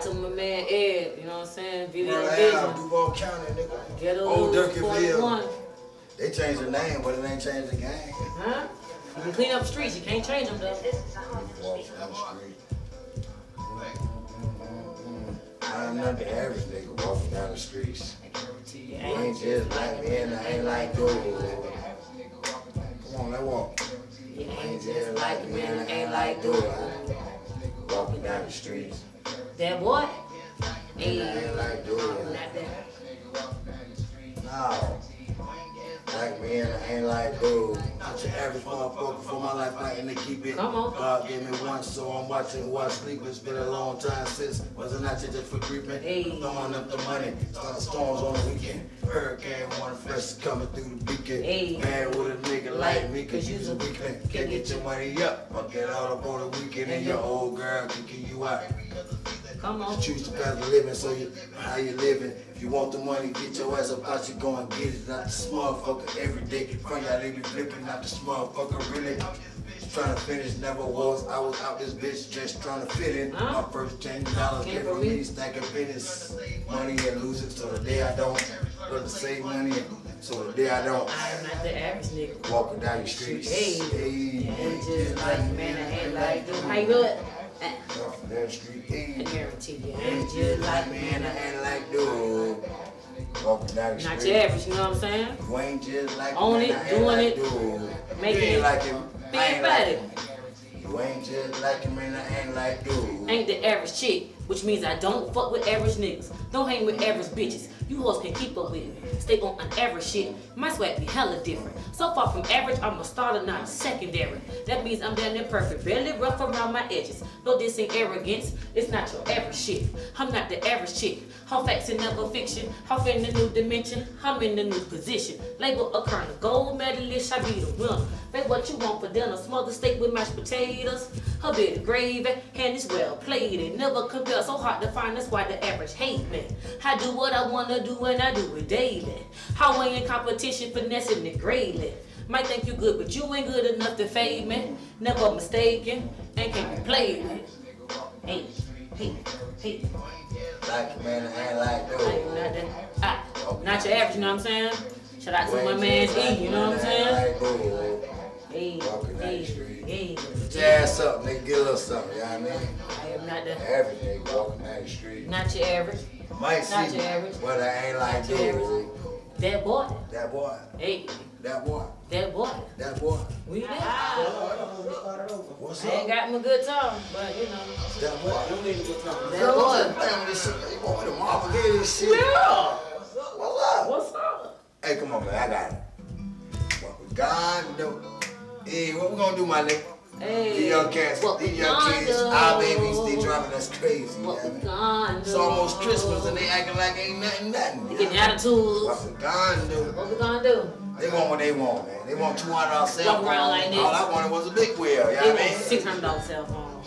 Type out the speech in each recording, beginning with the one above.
out to my man Ed, you know what I'm saying? Video Rhode Vision. Island, Duval County, nigga. Ghetto Old News Durkeeville. 41. They changed the name, but it ain't changed the game. Huh? You can clean up the streets, you can't change them though. Walk down the street. I'm not the average nigga walking down the streets. You ain't just like me and I ain't like you. Come on, let's walk. You You ain't ain't just just like like me me and and I I ain't ain't like like you. you. Walking down the streets. That boy? And Hey, ain't like that. No. Like me and I ain't like dude. Not your average motherfucker for my life fighting to keep it. Come on. God gave me one, so I'm watching while sleep. It's been a long time since. Wasn't out here just for creeping. Hey. Throwing up the money. Starting storms on the weekend. Hurricane one fresh coming through the beacon. Hey. Mad with a nigga like me, cause you's a weakling. Can't Can't get your money up. Fuck it all up on the weekend and your old girl kicking you out. Come on. Choose the path of living, so you how you living. If you want the money, get your ass up out, you go and get it. Not this motherfucker every day. Front y'all they be flipping, not this motherfucker really. Trying to finish, never was. I was out this bitch just trying to fit in. Huh? My first ten dollars Came from from me. stacking business, money and lose it. So the day I don't, rather save money. So the day I don't, I am not the average nigga. walking down the streets. Hey, hey, ain't just like man, I ain't like you. How you do it? Walking down the street. I guarantee you, Ain't just like man, I ain't like dude. Walking down the Not your average, you know what I'm saying? You ain't just like man, it, doing like it, dude. making it, like him. being about like You ain't just like him, man. I ain't like dude. Ain't the average chick, which means I don't fuck with average niggas. Don't hang with average bitches. You hoes can keep up with me. Stay on an average shit. My swag be hella different. So far from average, I'm a starter, not secondary. That means I'm damn there perfect, barely rough around my edges. No dissing arrogance, it's not your average shit. I'm not the average chick. How facts and never fiction. How in the new dimension. I'm in the new position. Label a colonel, gold medalist, I be the winner. Make what you want for dinner. Smothered steak with mashed potatoes. A bit of gravy, and it's well plated. Never compare, so hard to find. That's why the average hate me. I do what I wanna do, and I do it daily. How ain't in competition, finessing it greatly. Might think you good, but you ain't good enough to fade me. Never mistaken, and can be played with. Hey, hey, hey. Like him, man. I ain't like I dude. ain't not that. Ah, not your average, you know what I'm saying? Shout out to my man E, you know what I'm saying? man, I ain't like dude. Hey, Walking down the hey, street. hey. Get your ass up, nigga. Get a little something, you know what I mean? I am not the, Average nigga walking down the street. not your average. Might see Not me, your average. but I ain't like Not your average. That boy, That boy. hey, That boy. that boy. That boy. We there. Ah. What's I ain't up? got my good time, but you know. That boy. That Girl, boy. what's playing with this shit? You want me to propagate this shit? Yeah. What's up? What's up? Hey, come on, man. I got it. What we gonna do? Hey, what we gonna do, my nigga? Hey. These young cats, what these we young yeah. we? It's almost Christmas and they acting like ain't nothing, nothing. They getting attitudes. What we gonna do? What we gonna do? They want what they want, man. They want two hundred dollars cell around phone. like this. All I wanted was a big wheel, you know what I mean? six hundred dollar cell phone.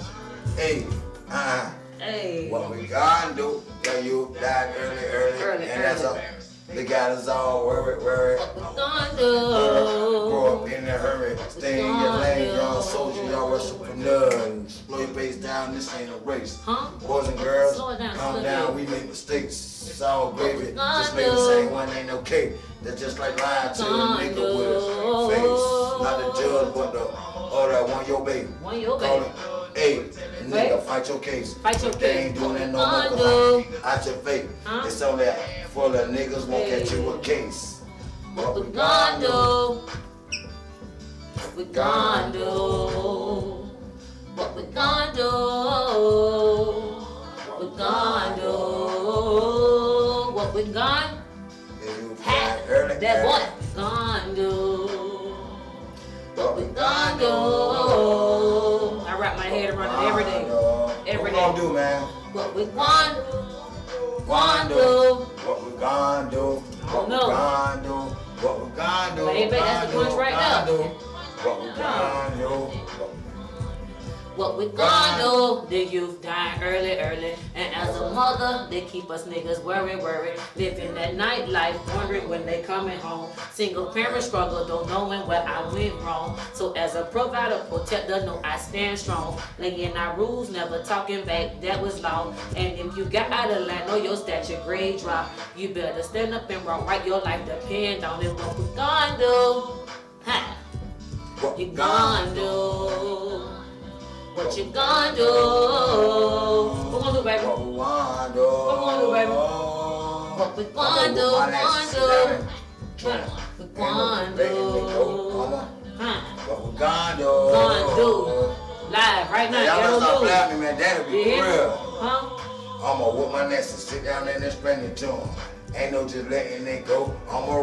Hey, uh, Hey. what we gonna do? Yeah, you died early, early, Early, and that's early. They got us all worried, worried. What we gonna Grow up in a hurry, stay in your lane, young soldier, y'all worship for none. Slow your pace down, this ain't a race. Huh? Boys and girls, down, calm down, we make mistakes. It's all gravy. Just make the same one ain't okay. That's just like lying to a nigga with a face. Not the judge, but the other one, your baby. One your baby. Hey, nigga, fight your case. Fight your They case. ain't doing that no more. Come out your face. Huh? It's only for the niggas won't catch you a case. What we do? What we gonna do? What we do? What we gonna? What we early, That boy? What we do? Do, man? What we gonna Gonna do? What we gonna do? What we gonna do? What we gonna do? That's the punch do, right gonna now. do. What we gonna do? What we gonna do? The youth dying early, early. And as a mother, they keep us niggas worried, worried. Living that nightlife, wondering when they coming home. Single parent struggle, don't knowing where I went wrong. So as a provider, protector, know I stand strong. Laying our rules, never talking back, that was law. And if you got out of line, know your statue grade drop. You better stand up and wrong, right? Your life depend on it. What we gonna do? Ha! What You gonna do? What you gonna do? What gonna do, baby? What we wanna do? What we gonna do, baby? What we gonna do? Gonna do? What we gonna do? Huh? What we gonna do? Gonna do? Live right now, Y'all stop playing me, man. That'll be real. Huh? I'ma whoop my neck and sit down there and explain it to him. Ain't no just letting it go.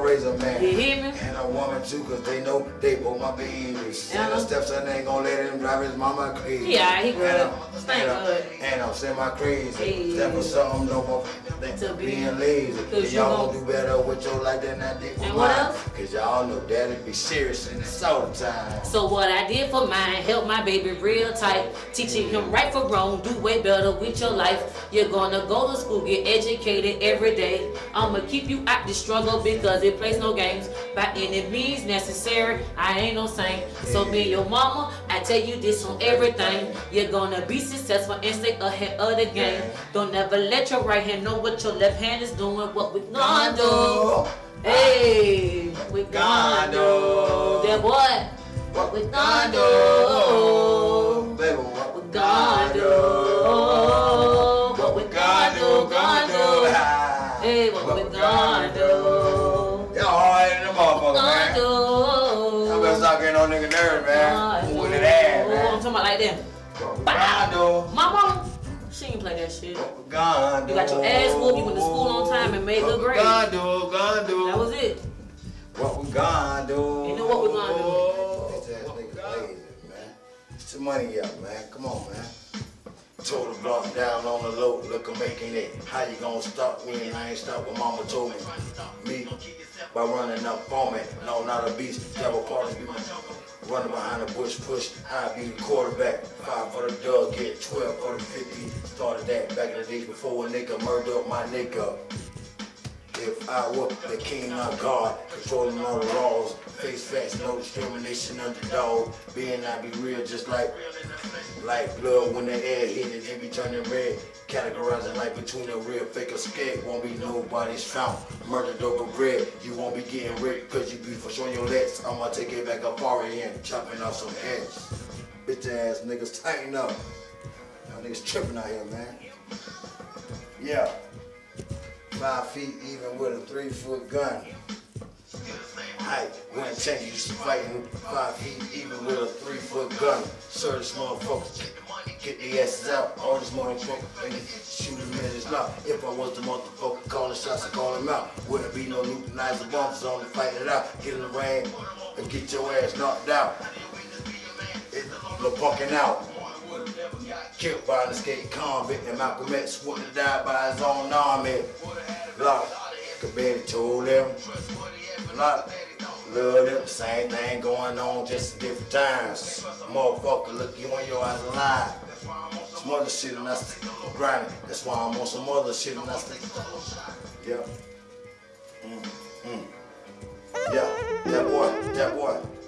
Raise a man. You hear me? And a woman too, cause they know they both my babies. Uh-huh. And Yeah. the stepson ain't gonna let him drive his mama crazy. Yeah, he good. And I'm, Stank and I'm, and I'm semi crazy. Hey. Step for something, no more than To be- being lazy. Cause And y'all gon- gonna do better with your life than I did with And what mine. else? Cause y'all know daddy be serious and it's all the time. So what I did for mine, help my baby real tight, teaching him right from wrong, do way better with your life. You're gonna go to school, get educated every day. I'ma keep you out the struggle because it plays no games. By any means necessary, I ain't no saint. So me and your mama, I tell you this on everything. You're gonna be successful and stay ahead of the game. Don't ever let your right hand know what your left hand is doing. What we gonna do? Hey, we gonna do? That boy. What we gonna do? Hey, what we gonna do? Y'all hard in the motherfucker, man. I better stop getting on nigga nerves, man. Move with that ass, I'm talking about like that. What gonna? My mama, she ain't play that shit. What we gonna do? You got your ass whooped, you went to school on time and made good grades. gonna do? Gonna do? That was it. What we gonna do? You know what we gonna do. Bitch ass niggas lazy, man. Get your money up, man. Come on, man. Told the block down on the low, looking making it. How you gonna stop me and I ain't stop what mama told me. Me, by running up on me. No, not a beast. Devil party be running behind the bush, push. I be the quarterback. Five for the dog, get 12 for the 50. Started that back in the days before a nigga murdered my nigga. If I were the king of God, controlling all the laws, face facts, no discrimination, underdog, being I be real, just like like blood when the air hit it, it be turning red. Categorizing life between a real fake or scared, won't be nobody's found. Murdered over bread, you won't be getting ripped, cause you be for showing your legs. I'ma take it back up far and chopping off some heads. Bitch ass niggas tighten up. Y'all niggas tripping out here, man. Yeah. Five feet even with a three foot gun. When change, you used to fighting five feet even with a three foot gun. Sir, this motherfucker, get the asses out. All this motherfucker, nigga, shoot him in his mouth. If I was the motherfucker calling shots, I call him out. Wouldn't be no neutralizer bombs on to fight it out. Get in the ring and get your ass knocked out. It, look out killed by an escaped convict, and Malcolm X wanted to die by his own army. Glock could told them. Glock love them. Same thing going on, just different times. Motherfucker, look you in your eyes alive. Some other shit and I stick grinding. That's why I'm on some other shit and I stick. Yeah. Mm, mm. Yeah, that boy, that boy.